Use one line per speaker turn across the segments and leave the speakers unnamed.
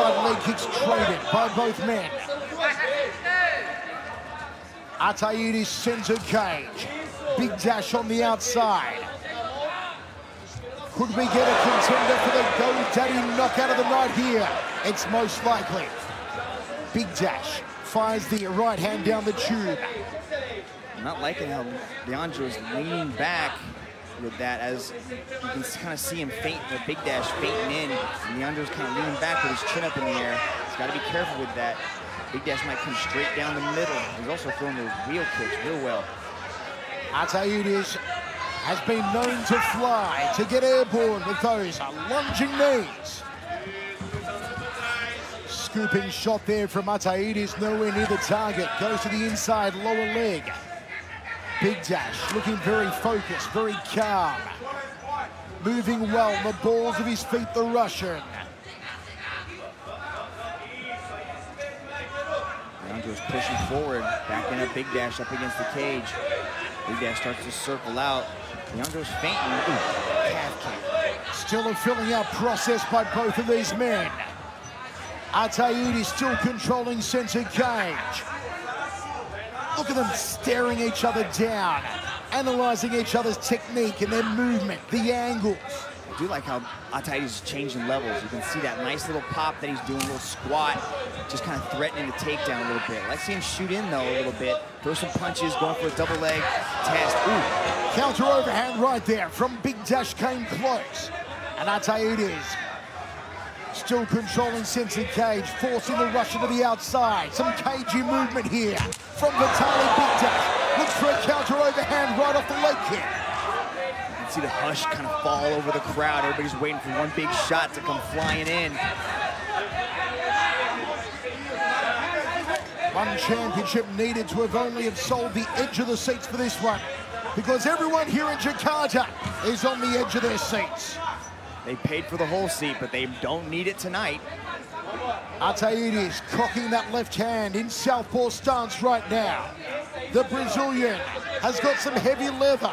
outside leg kicks traded by both men. Ataides sends a cage. Bigdash on the outside. Could we get a contender for the GoDaddy knockout of the night here? It's most likely. Bigdash fires the right hand down the tube.
I'm not liking how Leandro is leaning back with that as you can kind of see him faint, the Bigdash fainting in. And Leandro's kind of leaning back with his chin up in the air. He's got to be careful with that. Bigdash might come straight down the middle. He's also throwing those wheel kicks real well.
Ataides has been known to fly, to get airborne with those lunging knees. Scooping shot there from Ataides, nowhere near the target. Goes to the inside lower leg. Bigdash looking very focused, very calm. Moving well, the balls of his feet, the Russian.
Leandro's pushing forward, backing up Bigdash up against the cage. Bigdash starts to circle out. Leandro's fainting. Ooh, calf kick.
Still a filling out process by both of these men. Ataides still controlling center cage. Look at them staring each other down, analyzing each other's technique and their movement, the angles.
I do like how Ataides is changing levels. You can see that nice little pop that he's doing, a little squat, just kind of threatening to takedown a little bit. Let's see him shoot in, though, a little bit. Throw some punches, going for a double leg test. Ooh.
Counter overhand right there from Bigdash came close. And Ataides still controlling center cage, forcing the Russian to the outside. Some cagey movement here from Vitaly Bigdash. Looks for a counter overhand right off the leg kick.
You can see the hush kind of fall over the crowd. Everybody's waiting for one big shot to come flying in.
One championship needed to have only have sold the edge of the seats for this one because everyone here in Jakarta is on the edge of their seats.
They paid for the whole seat, but they don't need it tonight.
Ataides cocking that left hand in southpaw stance right now. The Brazilian has got some heavy leather.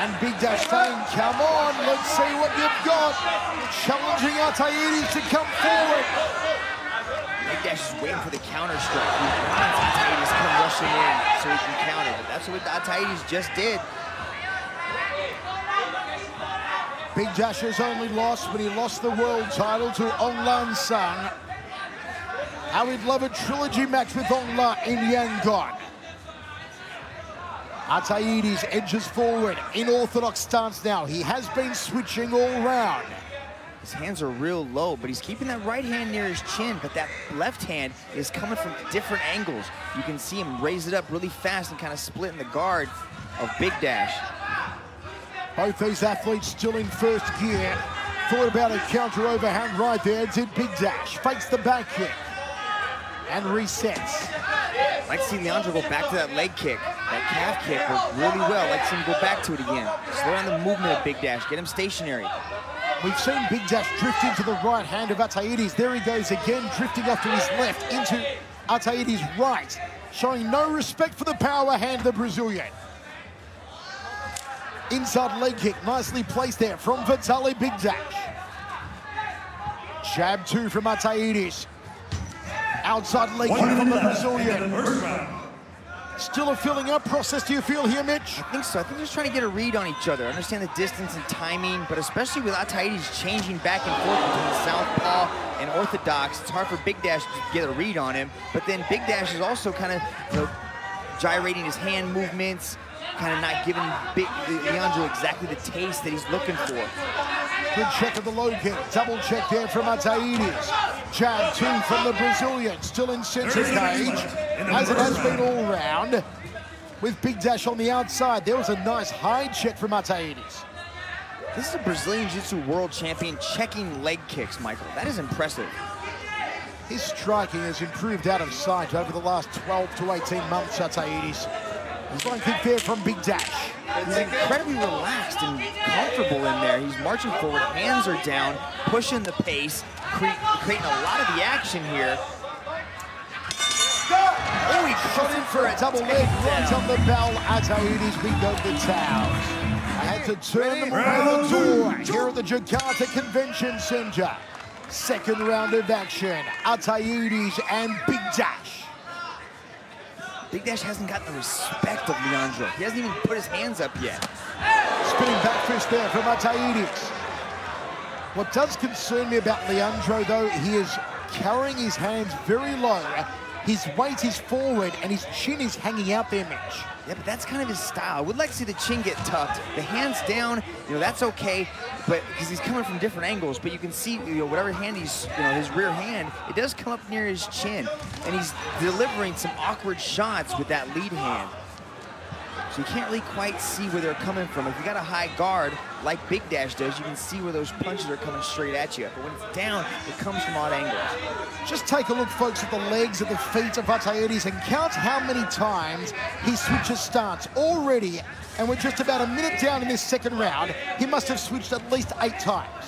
And Bigdash saying, come on, let's see what you've got. Challenging Ataides to come forward.
Bigdash is waiting for the counter strike. He wants Ataides to come rushing in so he can counter, but that's what Ataides just did.
Bigdash has only lost when he lost the world title to Aung La N Sang. How we'd love a trilogy match with Aung La in Yangon. Ataides edges forward in orthodox stance now. He has been switching all round.
His hands are real low, but he's keeping that right hand near his chin, but that left hand is coming from different angles. You can see him raise it up really fast and kind of split in the guard of Big Dash.
Both these athletes still in first gear. Thought about a counter overhand right there. Did Big Dash. Fakes the back kick. And resets.
I'd like to see Leandro go back to that leg kick. That calf kick worked really well. I'd like to see him go back to it again. Slow down the movement of Bigdash. Get him stationary.
We've seen Bigdash drift into the right hand of Ataides. There he goes again, drifting off to his left into Ataides' right, showing no respect for the power hand of the Brazilian. Inside leg kick, nicely placed there from Vitaly Bigdash. Jab two from Ataides. Outside leg kick from the Brazilian. Still a filling up process, do you feel here, Mitch?
I think so. I think they're just trying to get a read on each other. I understand the distance and timing, but especially with Ataides changing back and forth between southpaw and orthodox, it's hard for Bigdash to get a read on him. But then Bigdash is also kind of you know, gyrating his hand movements, kind of not giving Big Leandro exactly the taste that he's looking for.
Good check of the low kick. Double check there from Ataides. Jab two from the Brazilian. Still in center cage, as it has been all round. With Bigdash on the outside. There was a nice high check from Ataides.
This is a Brazilian Jiu-Jitsu world champion checking leg kicks, Michael. That is impressive.
His striking has improved out of sight over the last 12 to 18 months, Ataides. One kick there from Bigdash.
He's incredibly relaxed and comfortable in there. He's marching forward, hands are down, pushing the pace, cre creating a lot of the action here.
Oh, he shot in for a double leg right on the bell. Ataides beat over the towels. I had to turn them away the door here at the Jakarta Convention Center. Second round of action. Ataides and Big Dash.
Bigdash hasn't gotten the respect of Leandro. He hasn't even put his hands up yet.
Spinning back fist there from Ataides. What does concern me about Leandro, though, he is carrying his hands very low. His weight is forward and his chin is hanging out there, Mitch.
Yeah, but that's kind of his style. Would like to see the chin get tucked. The hands down, you know, that's okay, but because he's coming from different angles, but you can see, you know, whatever hand he's, you know, his rear hand, it does come up near his chin, and he's delivering some awkward shots with that lead hand. So you can't really quite see where they're coming from. If you got a high guard, like Bigdash does, you can see where those punches are coming straight at you. But when it's down, it comes from odd angles.
Just take a look, folks, at the legs, at the feet of Ataides and count how many times he switches stance already. And we're just about a minute down in this second round. He must have switched at least eight times.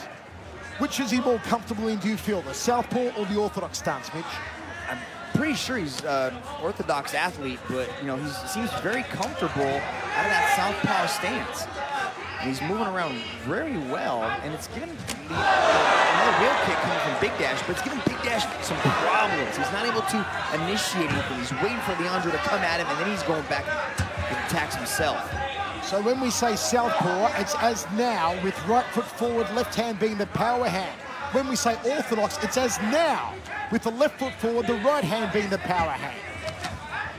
Which is he more comfortable in, do you feel, the southpaw or the orthodox stance, Mitch?
I'm pretty sure he's an orthodox athlete, but you know he seems very comfortable out of that southpaw stance. And he's moving around very well, and it's giving the, another real kick coming from Bigdash, but it's giving Bigdash some problems. He's not able to initiate anything. He's waiting for Leandro to come at him, and then he's going back and attacks himself.
So when we say southpaw, it's as now with right foot forward, left hand being the power hand. When we say orthodox, it's as now with the left foot forward, the right hand being the power hand.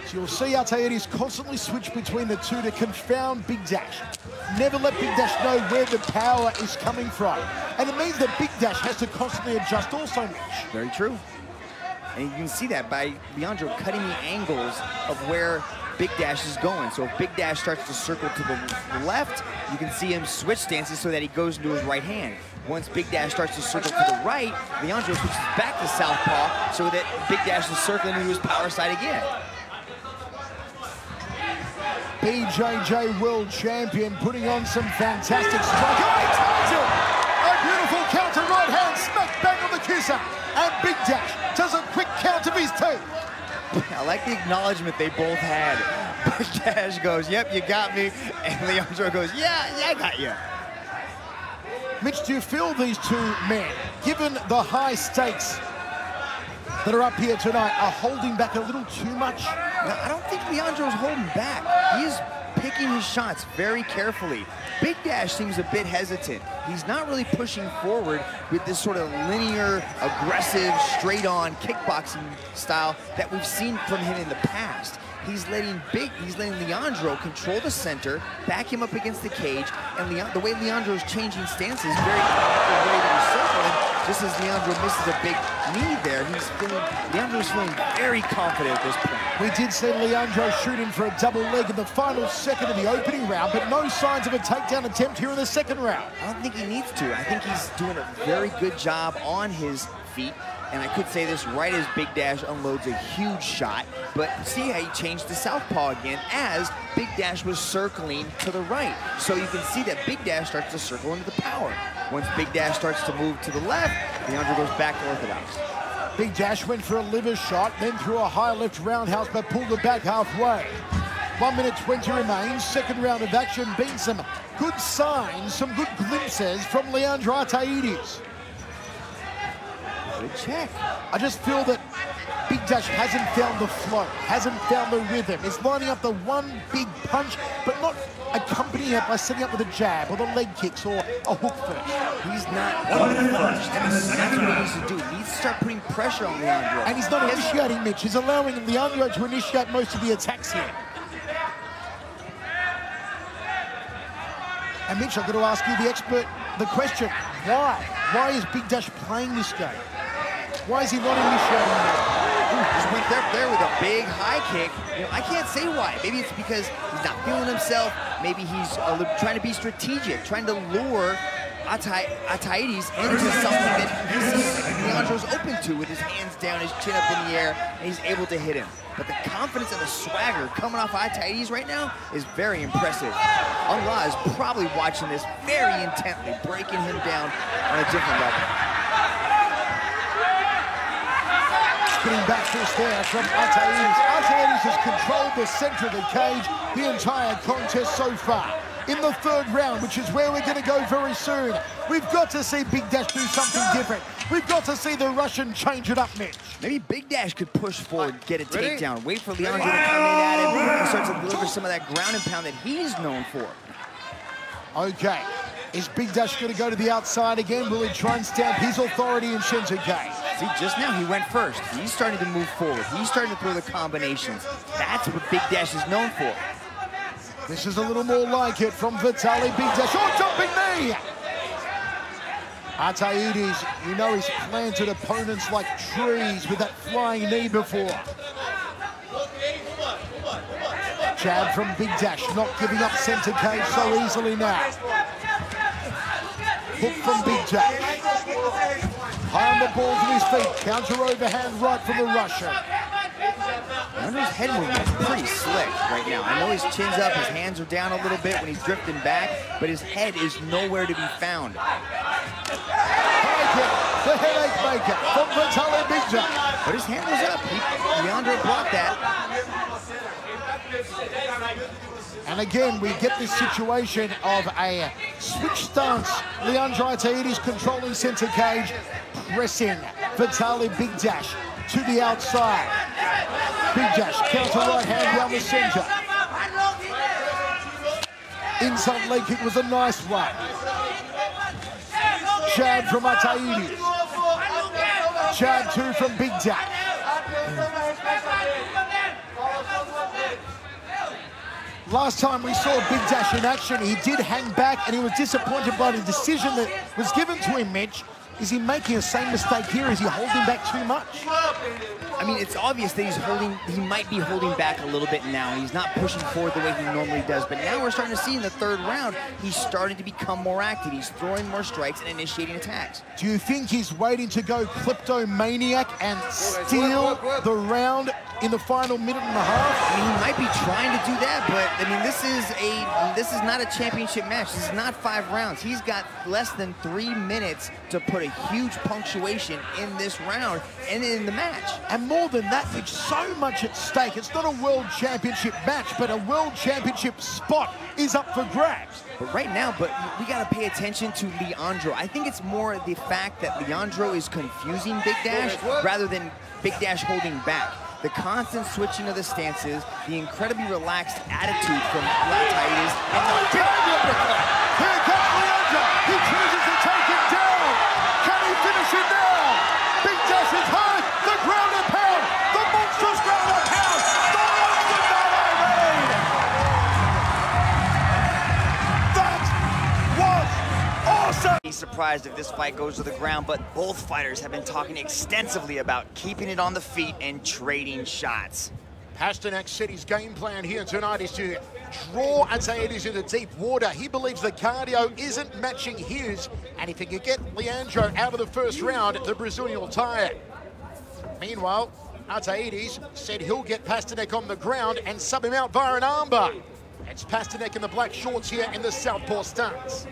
So you'll see Ataides constantly switch between the two to confound Bigdash. Never let Bigdash know where the power is coming from. And it means that Bigdash has to constantly adjust also, Mitch.
Very true. And you can see that by Leandro cutting the angles of where Bigdash is going. So if Bigdash starts to circle to the left, you can see him switch stances so that he goes into his right hand. Once Bigdash starts to circle to the right, Leandro switches back to southpaw so that Bigdash is circling into his power side again.
BJJ World Champion putting on some fantastic strike. Oh, he ties it! A beautiful counter right hand smack bang on the kisser. And Bigdash does a quick count of his teeth.
I like the acknowledgement they both had. Bigdash goes, yep, you got me. And Leandro goes, yeah, yeah, I got you.
Mitch, do you feel these two men, given the high stakes that are up here tonight, are holding back a little too much?
No, I don't think Leandro's holding back. He's picking his shots very carefully. Bigdash seems a bit hesitant. He's not really pushing forward with this sort of linear, aggressive, straight-on kickboxing style that we've seen from him in the past. He's letting Big, he's letting Leandro control the center, back him up against the cage, and Leon, the way Leandro's changing stances, very the way that he's circling, just as Leandro misses a big knee there, he's feeling, Leandro's feeling very confident at this point.
We did see Leandro shooting for a double leg in the final second of the opening round, but no signs of a takedown attempt here in the second round.
I don't think he needs to. I think he's doing a very good job on his feet. And I could say this right as Bigdash unloads a huge shot, but see how he changed to southpaw again as Big Dash was circling to the right. So you can see that Bigdash starts to circle into the power. Once Bigdash starts to move to the left, Leandro goes back to orthodox.
Bigdash went for a liver shot, then threw a high left roundhouse, but pulled it back halfway. One minute 20 remains, second round of action, been some good signs, some good glimpses from Leandro Ataides.
Good check.
I just feel that Bigdash hasn't found the flow, hasn't found the rhythm. Is lining up the one big punch, but not accompanying it by setting up with a jab or the leg kicks or a hook first.
He's not first. That's what he needs to do. He needs to start putting pressure on Leandro.
And he's not initiating Mitch. He's allowing Leandro to initiate most of the attacks here. And Mitch, I've got to ask you, the expert, the question, why? Why is Bigdash playing this game? Why is he not initiating
Ooh, just went up there with a big high kick. You know, I can't say why. Maybe it's because he's not feeling himself. Maybe he's uh, trying to be strategic, trying to lure Atai Ataides into something that he Leandro's open to with his hands down, his chin up in the air, and he's able to hit him. But the confidence and the swagger coming off Ataides right now is very impressive. Aung La is probably watching this very intently, breaking him down on a different level.
Spinning back fist there from Ataides. Ataides has controlled the center of the cage the entire contest so far. in the third round, which is where we're going to go very soon. We've got to see Bigdash do something different. We've got to see the Russian change it up, Mitch.
Maybe Bigdash could push forward, get a takedown, wait for Leandro to come in at him, and start to deliver some of that ground and pound that he's known for.
Okay. Is Bigdash going to go to the outside again? Will he try and stamp his authority in Shinsuke?
See, just now he went first. He's starting to move forward. He's starting to throw the combinations. That's what Bigdash is known for.
This is a little more like it from Vitali Bigdash. Oh, jumping knee! Ataides, you know he's planted opponents like trees with that flying knee before. Jab from Big Dash, not giving up center cage so easily now. Hook from Bigdash. High on the balls of his feet, counter overhand right from the Russian.
Leandro's head movement is pretty slick right now. I know his chin's up, his hands are down a little bit when he's drifting back, but his head is nowhere to be found.
the headache maker from Vitali Bigdash.
But his hand was up. He, Leandro blocked that.
And again, we get this situation of a switch stance. Leandro Ataides controlling center cage, pressing Vitali Bigdash to the outside. Bigdash, counter right hand down the center. Inside leg kick was a nice one. Jab from Ataides. Jab two from Big Dash. Last time we saw Bigdash in action, he did hang back and he was disappointed by the decision that was given to him, Mitch. Is he making the same mistake here? Is he holding back too much?
I mean, it's obvious that he's holding, he might be holding back a little bit now. He's not pushing forward the way he normally does. But now we're starting to see in the third round, he's starting to become more active. He's throwing more strikes and initiating attacks.
Do you think he's waiting to go kleptomaniac and steal the round in the final minute and a half?
I mean, he might be trying to do that, but I mean, this is a this is not a championship match. This is not five rounds. He's got less than three minutes to put a huge punctuation in this round and in the match.
And more than that, there's so much at stake. It's not a world championship match, but a world championship spot is up for grabs.
But right now, but we got to pay attention to Leandro. I think it's more the fact that Leandro is confusing Bigdash rather than Bigdash holding back the constant switching of the stances, the incredibly relaxed attitude from Ataides, and the uppercut.
Here comes Leandro.
Surprised if this fight goes to the ground, but both fighters have been talking extensively about keeping it on the feet and trading shots.
Pasternak his game plan here tonight is to draw Ataides into deep water. He believes the cardio isn't matching his, and if he can get Leandro out of the first round, the Brazilian will tie it. Meanwhile, Ataides said he'll get Pasternak on the ground and sub him out via an armbar. It's Pasternak in the black shorts here in the southpaw stance.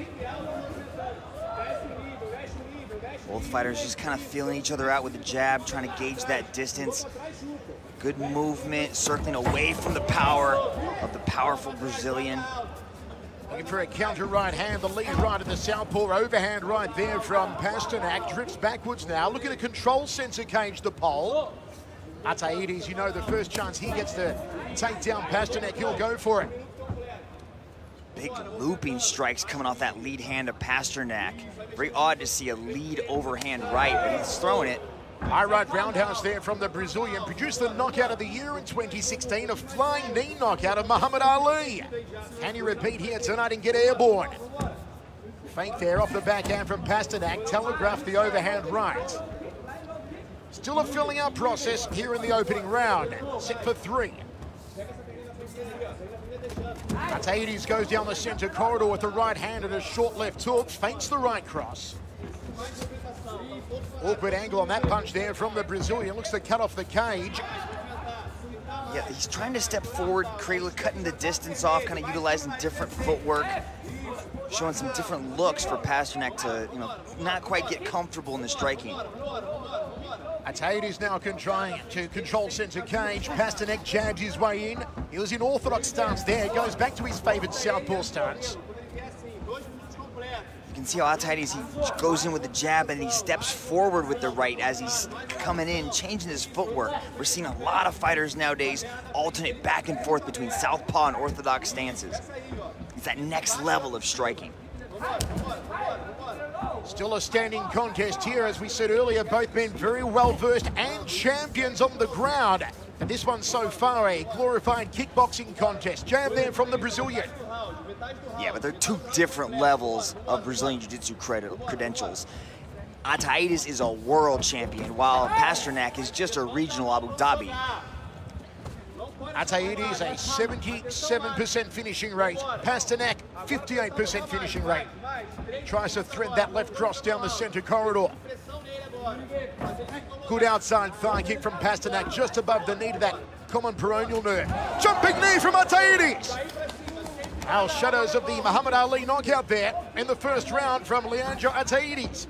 Both fighters just kind of feeling each other out with the jab, trying to gauge that distance. Good movement, circling away from the power of the powerful Brazilian.
Looking for a counter right hand, the lead right of the southpaw, overhand right there from Pasternak. Drifts backwards now, looking to control center cage the pole. Ataides, you know, the first chance he gets to take down Pasternak, he'll go for it.
Big looping strikes coming off that lead hand of Pasternak. Very odd to see a lead overhand right, but he's throwing it.
High right roundhouse there from the Brazilian. Produced the knockout of the year in 2016, a flying knee knockout of Muhammad Ali. Can you repeat here tonight and get airborne? Fake there off the backhand from Pasternak. Telegraphed the overhand right. Still a filling out process here in the opening round. Set for three. Ataides goes down the center corridor with the right hand and a short left hook, feints the right cross. Awkward angle on that punch there from the Brazilian. Looks to cut off the cage.
Yeah, he's trying to step forward, Cradle cutting the distance off, kind of utilizing different footwork, showing some different looks for Pasternak to, you know, not quite get comfortable in the striking.
Ataides now can trying to control center cage. Pasternak jabs his way in. He was in orthodox stance there. Goes back to his favourite southpaw stance.
You can see how Ataides, he goes in with the jab and he steps forward with the right as he's coming in, changing his footwork. We're seeing a lot of fighters nowadays alternate back and forth between southpaw and orthodox stances. It's that next level of striking.
Still a standing contest here, as we said earlier, both men very well versed and champions on the ground. And this one so far a glorified kickboxing contest. Jab there from the Brazilian.
Yeah, but they're two different levels of Brazilian Jiu-Jitsu credentials. Ataides is a world champion, while Pasternak is just a regional Abu Dhabi.
Ataides a 77% finishing rate. Pasternak, 58% finishing rate. Tries to thread that left cross down the center corridor. Good outside thigh kick from Pasternak, just above the knee to that common peroneal nerve. Jumping knee from Ataides. Our shadows of the Muhammad Ali knockout there in the first round from Leandro Ataides.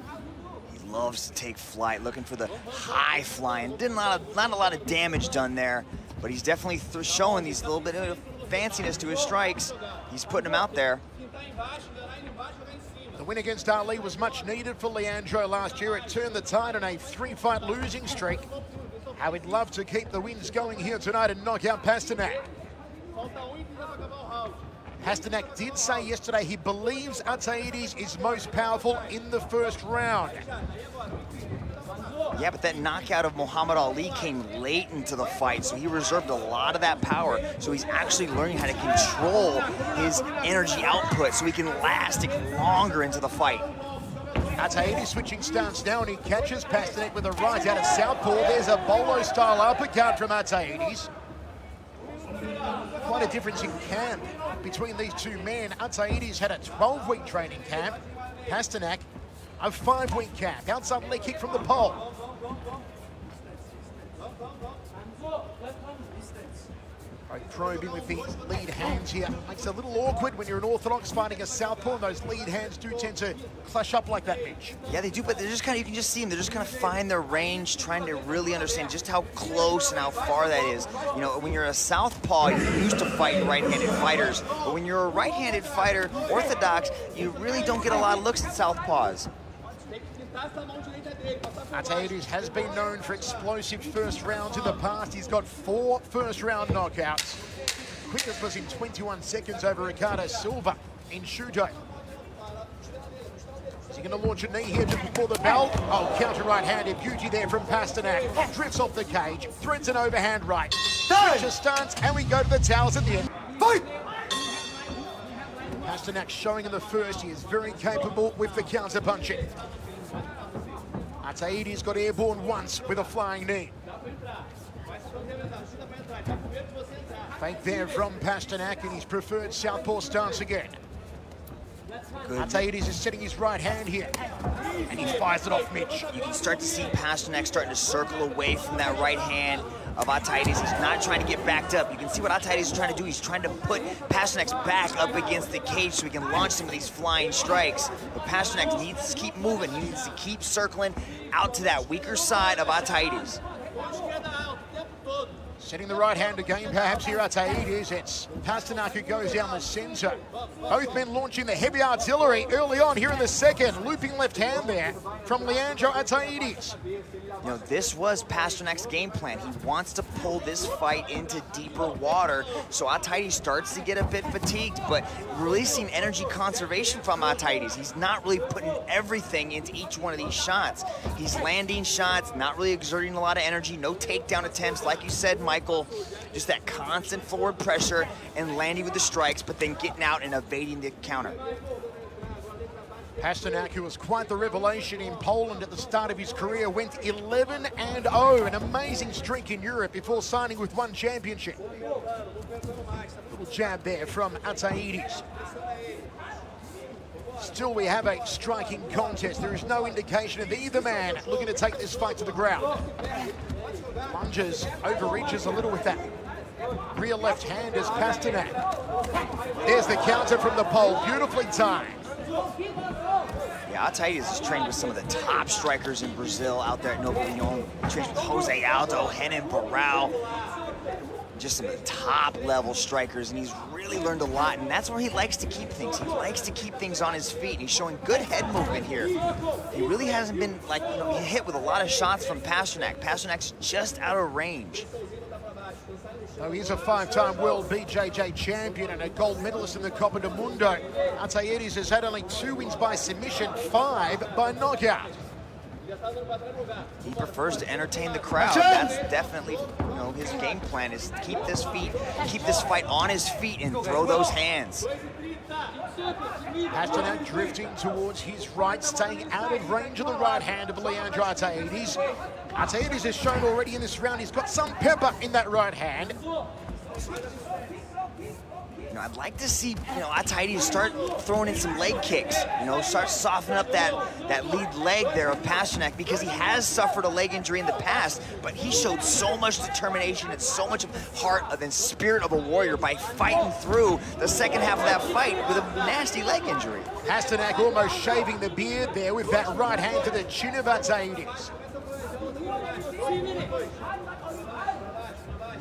He loves to take flight, looking for the high flying. Didn't not, not a lot of damage done there, but he's definitely showing these little bit of fanciness to his strikes. He's putting them out there.
The win against Ali was much needed for Leandro last year. It turned the tide on a three-fight losing streak. How we'd love to keep the wins going here tonight and knock out Pasternak. Pasternak did say yesterday he believes Ataides is most powerful in the first round.
Yeah, but that knockout of Muhammad Ali came late into the fight, so he reserved a lot of that power. So he's actually learning how to control his energy output so he can last longer into the fight.
Ataides switching stance now, and he catches Pasternak with a right out of southpaw. There's a bolo-style uppercut from Ataides. Quite a difference in camp between these two men. Ataides had a 12-week training camp. Pasternak, a five-week camp. Outside leg kick from the pole. Right, probing with the lead hands here. Makes a little awkward when you're an orthodox fighting a southpaw, and those lead hands do tend to clash up like that, Mitch.
Yeah, they do, but they're just kind of, you can just see them, they're just kind of find their range, trying to really understand just how close and how far that is. You know, when you're a southpaw, you're used to fighting right-handed fighters, but when you're a right-handed fighter, orthodox, you really don't get a lot of looks at southpaws.
Ataides has been known for explosive first rounds in the past. He's got four first round knockouts. Quickest was in 21 seconds over Ricardo Silva in Shooto. Is he going to launch a knee here just before the bell? Oh, counter right-handed beauty there from Pasternak. Drifts off the cage, threads an overhand right. Switches stance, and we go to the towels at the end. Fight! Pasternak showing in the first, he is very capable with the counter punching. Ataides got airborne once with a flying knee. Fake there from Pasternak in his preferred southpaw stance again. Ataides is setting his right hand here, and he fires it off Mitch.
You can start to see Pasternak starting to circle away from that right hand of Ataides. He's not trying to get backed up. You can see what Ataides is trying to do. He's trying to put Pasternak's back up against the cage so he can launch some of these flying strikes. But Pasternak needs to keep moving. He needs to keep circling out to that weaker side of Ataides.
Setting the right hand again, perhaps here Ataides. It's Pasternak who goes down the center. Both men launching the heavy artillery early on here in the second. Looping left hand there from Leandro Ataides.
You know, this was Pasternak's game plan. He wants to pull this fight into deeper water, so Ataides starts to get a bit fatigued, but releasing energy conservation from Ataides. He's not really putting everything into each one of these shots. He's landing shots, not really exerting a lot of energy, no takedown attempts, like you said, Michael. Just that constant forward pressure and landing with the strikes, but then getting out and evading the counter.
Pasternak, who was quite the revelation in Poland at the start of his career, went 11 and 0, an amazing streak in Europe before signing with one championship. Little jab there from Ataides. Still, we have a striking contest. There is no indication of either man looking to take this fight to the ground. Lunges, overreaches a little with that rear left hand as Pasternak. There's the counter from the pole, beautifully timed.
Yeah, Ataides is trained with some of the top strikers in Brazil out there at Novo União. Trains with Jose Aldo, Renan Barão. just some top level strikers, and he's really learned a lot, and that's where he likes to keep things. He likes to keep things on his feet, and he's showing good head movement here. He really hasn't been like you know, hit with a lot of shots from Pasternak. Pasternak's just out of range.
So he's a five-time world BJJ champion and a gold medalist in the Copa del Mundo. Ataides has had only two wins by submission, five by knockout.
He prefers to entertain the crowd. That's definitely, you know, his game plan is keep this feet, keep this fight on his feet and throw those hands.
Pasternak drifting towards his right, staying out of range of the right hand of Leandro Ataides. Ataides has shown already in this round he's got some pepper in that right hand.
You know, I'd like to see, you know, Ataides start throwing in some leg kicks. You know, start softening up that, that lead leg there of Pasternak because he has suffered a leg injury in the past, but he showed so much determination and so much heart and spirit of a warrior by fighting through the second half of that fight with a nasty leg injury.
Pasternak almost shaving the beard there with that right hand to the chin of Ataides.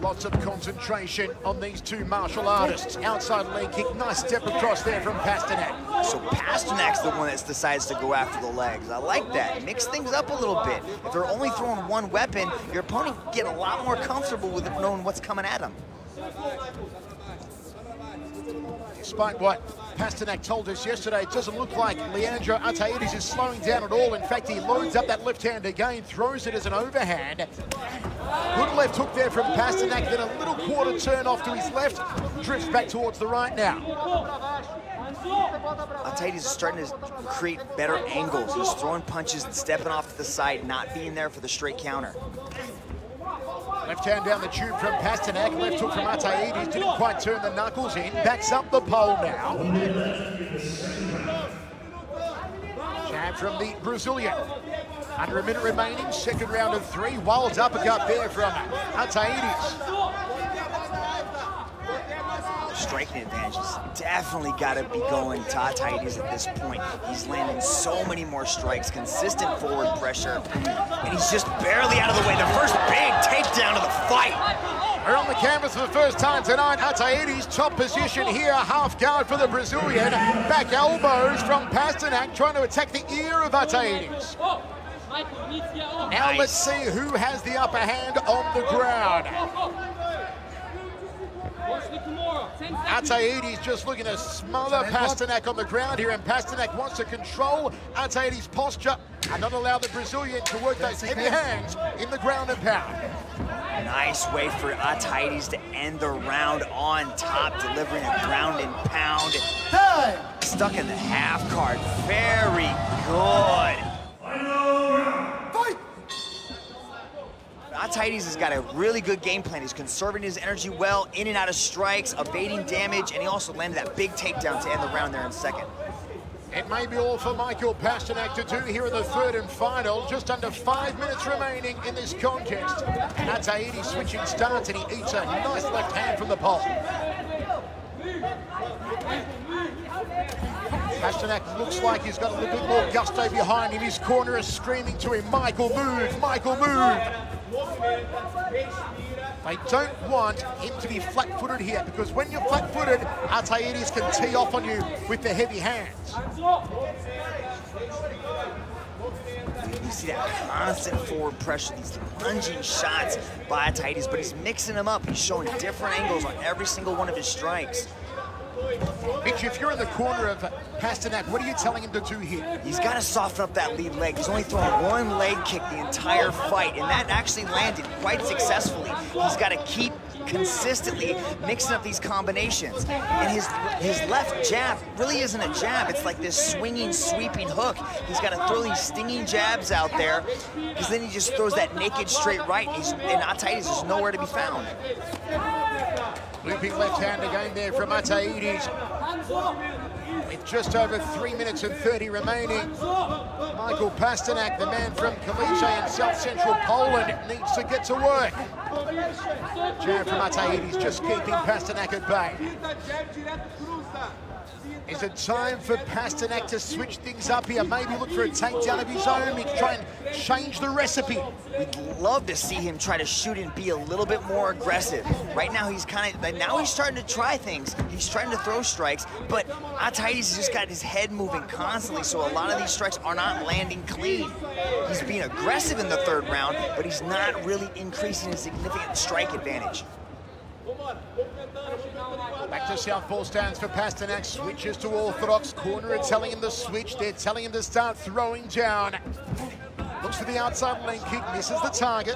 Lots of concentration on these two martial artists. Outside leg kick, nice step across there from Pasternak.
So Pasternak's the one that decides to go after the legs. I like that. Mix things up a little bit. If they're only throwing one weapon, your opponent can get a lot more comfortable with knowing what's coming at them.
Despite what Pasternak told us yesterday, it doesn't look like Leandro Ataides is slowing down at all. In fact, he loads up that left hand again, throws it as an overhand. Good left hook there from Pasternak, then a little quarter turn off to his left, drifts back towards the right now.
Ataides is starting to create better angles. He's throwing punches and stepping off to the side, not being there for the straight counter.
Left hand down the tube from Pasternak, left hook from Ataides, didn't quite turn the knuckles in, backs up the pole now. Jab from the Brazilian. Under a minute remaining, second round of three. Wild uppercut there from Ataides.
Striking advantage has definitely got to be going to Ataides at this point. He's landing so many more strikes, consistent forward pressure, and he's just barely out of the way. The first big takedown of the fight.
We're on the canvas for the first time tonight. Ataides top position here, half guard for the Brazilian. Back elbows from Pasternak, trying to attack the ear of Ataides. Now nice. let's see who has the upper hand on the ground. Ataides just looking to smother Pasternak on the ground here, and Pasternak wants to control Ataides' posture and not allow the Brazilian to work those heavy hands in the ground and pound.
Nice way for Ataides to end the round on top, delivering a ground and pound. Stuck in the half card. Very good. Ataides has got a really good game plan. He's conserving his energy well, in and out of strikes, evading damage, and he also landed that big takedown to end the round there in second.
It may be all for Michael Pasternak to do here in the third and final. Just under five minutes remaining in this contest. And Ataides switching starts and he eats a nice left hand from the pole. Pasternak looks like he's got a little bit more gusto behind him. His corner is screaming to him, Michael, move, Michael, move. They don't want him to be flat-footed here because when you're flat-footed, Ataides can tee off on you with the heavy hands.
You see that constant forward pressure, these lunging shots by Ataides, but he's mixing them up. He's showing different angles on every single one of his strikes.
Mitch, if you're in the corner of Pasternak, what are you telling him to do here?
He's got to soften up that lead leg. He's only thrown one leg kick the entire fight, and that actually landed quite successfully. He's got to keep consistently mixing up these combinations. And his his left jab really isn't a jab. It's like this swinging, sweeping hook. He's got to throw these stinging jabs out there because then he just throws that naked straight right, and, he's, and Ataides is nowhere to be found.
Looping left hand again there from Ataides. With just over three minutes and 30 remaining, Michael Pasternak, the man from Kalisz in South Central Poland, needs to get to work. Jab from Ataides just keeping Pasternak at bay. Is it time for Pasternak to switch things up here? Maybe look for a takedown of his own. He can try and change the recipe.
We'd love to see him try to shoot and be a little bit more aggressive. Right now, he's kind of, now he's starting to try things. He's trying to throw strikes, but Ataides just got his head moving constantly, so a lot of these strikes are not landing clean. He's being aggressive in the third round, but he's not really increasing his significant strike advantage.
Back to south southpaw stands for Pasternak. Switches to orthodox. Corner are telling him to switch. They're telling him to start throwing down. Looks for the outside lane kick. Misses the target.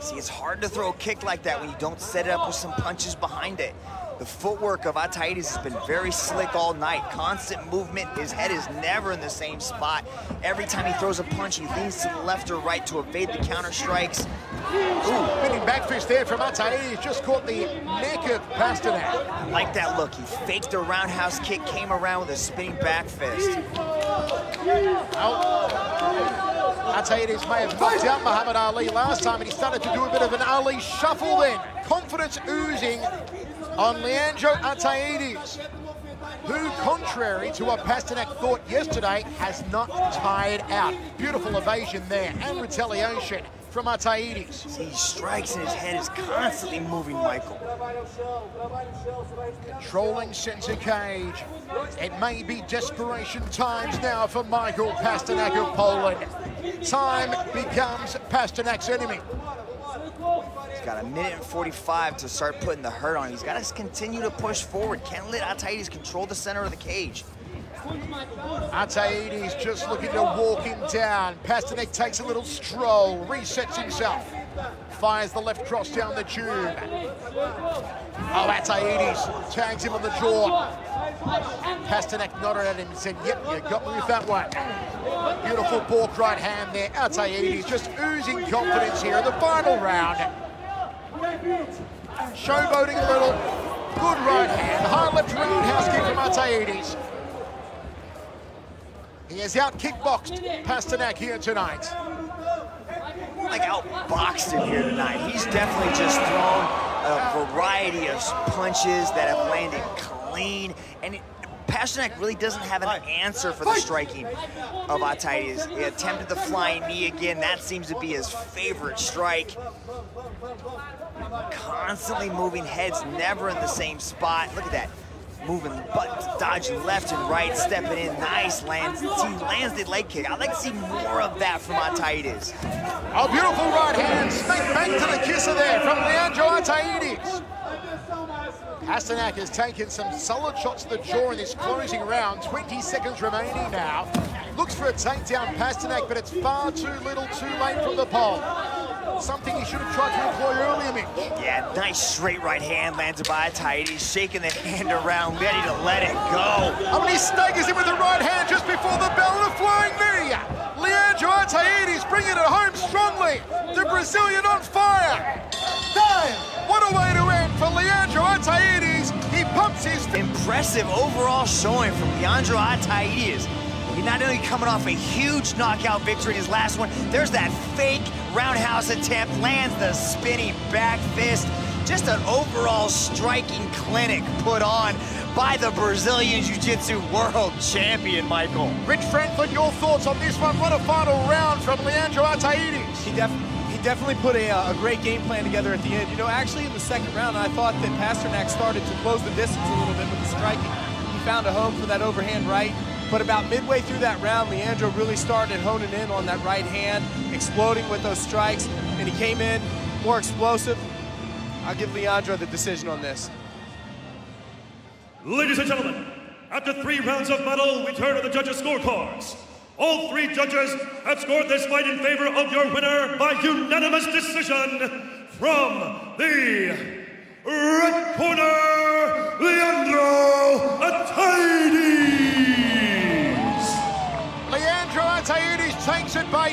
See, it's hard to throw a kick like that when you don't set it up with some punches behind it. The footwork of Ataides has been very slick all night. Constant movement. His head is never in the same spot. Every time he throws a punch, he leans to the left or right to evade the counter strikes.
Ooh, spinning back fist there from Ataides. Just caught the neck of Pasternak.
I like that look. He faked a roundhouse kick, came around with a spinning back fist.
Ataides may have knocked out Muhammad Ali last time, and he started to do a bit of an Ali shuffle then. Confidence oozing on Leandro Ataides, who, contrary to what Pasternak thought yesterday, has not tired out. Beautiful evasion there and retaliation from Ataides.
He strikes and his head is constantly moving, Michael.
Controlling center cage. It may be desperation times now for Michael Pasternak of Poland. Time becomes Pasternak's enemy.
He's got a minute and 45 to start putting the hurt on. He's got to continue to push forward. Can't let Ataides control the center of the cage.
Ataides just looking to walk him down. Pasternak takes a little stroll, resets himself. Fires the left cross down the tube. Oh, Ataides tags him on the jaw. Pasternak nodded at him and said, yep, you got me with that one. Beautiful balk right hand there. Ataides just oozing confidence here in the final round. Showboating a little. Good right hand. High left roundhouse kick from Ataides. He has out kickboxed Pasternak here tonight.
Like outboxed him here tonight. He's definitely just thrown a variety of punches that have landed clean. And it, Pasternak really doesn't have an answer for the striking of Ataides. He attempted the flying knee again. That seems to be his favorite strike. Constantly moving heads, never in the same spot. Look at that moving, but dodging left and right, stepping in, nice lands. He lands the leg kick. I'd like to see more of that from Ataides.
A beautiful right hand, smack bang to the kisser there from Leandro Ataides. Pasternak has taken some solid shots to the jaw in this closing round. 20 seconds remaining now. Looks for a takedown, Pasternak, but it's far too little, too late from the pole. Something he should have tried to employ earlier.
Yeah, nice straight right hand landed by Ataides, shaking the hand around, ready to let it go.
Mean, he staggers in with the right hand just before the bell and a flying knee. Leandro Ataides bringing it home strongly. The Brazilian on fire. Time. What a way to end for Leandro Ataides. He pumps his...
Impressive overall showing from Leandro Ataides. He's not only coming off a huge knockout victory in his last one, there's that fake roundhouse attempt, lands the spinny back fist. Just an overall striking clinic put on by the Brazilian Jiu-Jitsu world champion, Michael.
Rich Franklin, your thoughts on this one? What a final round from Leandro Ataides.
He, def he definitely put a, uh, a, great game plan together at the end. You know, actually in the second round, I thought that Pasternak started to close the distance a little bit with the striking. He found a home for that overhand right, but about midway through that round, Leandro really started honing in on that right hand, exploding with those strikes, and he came in more explosive. I'll give Leandro the decision on this.
Ladies and gentlemen, after three rounds of battle, we turn to the judges' scorecards. All three judges have scored this fight in favor of your winner by unanimous decision from the red corner, Leandro Ataides.
It by